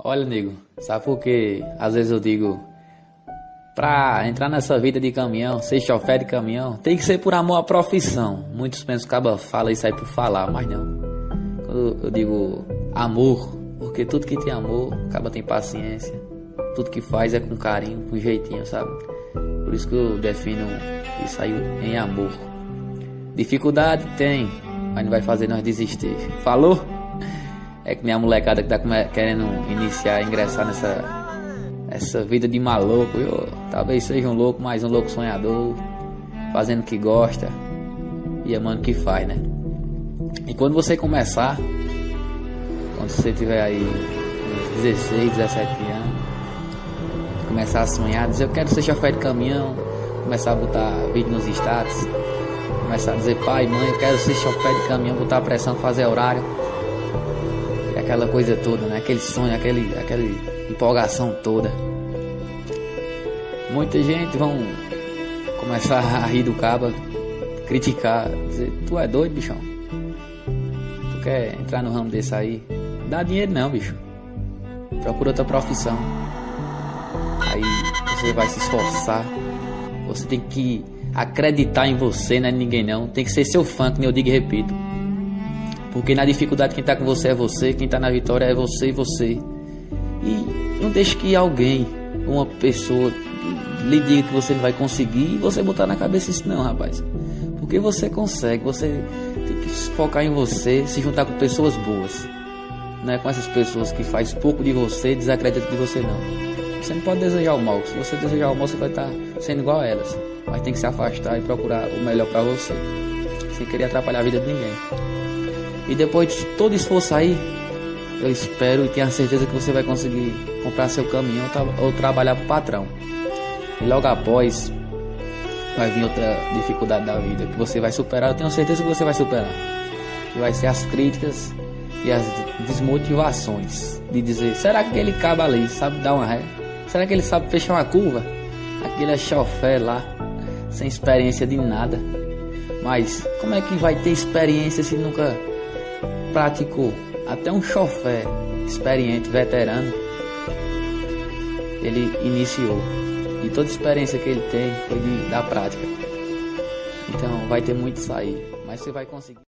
Olha, nego, sabe por que às vezes eu digo pra entrar nessa vida de caminhão, ser chofer de caminhão, tem que ser por amor à profissão. Muitos pensam que acaba fala isso aí por falar, mas não. Quando eu digo amor, porque tudo que tem amor, acaba tem paciência. Tudo que faz é com carinho, com jeitinho, sabe? Por isso que eu defino isso aí em amor. Dificuldade tem, mas não vai fazer nós desistir. Falou? É que minha molecada que tá querendo iniciar, ingressar nessa essa vida de maluco. Eu, talvez seja um louco, mas um louco sonhador, fazendo o que gosta e amando o que faz, né? E quando você começar, quando você tiver aí uns 16, 17 anos, começar a sonhar, dizer eu quero ser chofer de caminhão, começar a botar vídeo nos status, começar a dizer pai, mãe, eu quero ser chofer de caminhão, botar pressão, fazer horário aquela coisa toda, né? Aquele sonho, aquele, aquela empolgação toda. Muita gente vão começar a rir do cabo, criticar, dizer, tu é doido, bichão? Tu quer entrar no ramo desse aí? Dá dinheiro não, bicho. Procura outra profissão. Aí você vai se esforçar. Você tem que acreditar em você, não é ninguém não. Tem que ser seu fã, que eu digo e repito. Porque na dificuldade quem está com você é você, quem está na vitória é você e você. E não deixe que alguém, uma pessoa, lhe diga que você não vai conseguir e você botar na cabeça isso não, rapaz. Porque você consegue, você tem que focar em você, se juntar com pessoas boas. Não é com essas pessoas que faz pouco de você, desacreditam de você não. Você não pode desejar o mal. Se você desejar o mal, você vai estar sendo igual a elas. Mas tem que se afastar e procurar o melhor para você. Sem querer atrapalhar a vida de ninguém. E depois de todo esforço aí, eu espero e tenho a certeza que você vai conseguir comprar seu caminhão ou trabalhar para o patrão. E logo após vai vir outra dificuldade da vida que você vai superar. Eu tenho certeza que você vai superar. Que vai ser as críticas e as desmotivações de dizer: será que ele caba ali sabe dar uma ré? Será que ele sabe fechar uma curva? Aquele é chofé lá, sem experiência de nada. Mas como é que vai ter experiência se nunca praticou. Até um chofer experiente, veterano, ele iniciou. E toda a experiência que ele tem foi de, da prática. Então vai ter muito sair, mas você vai conseguir.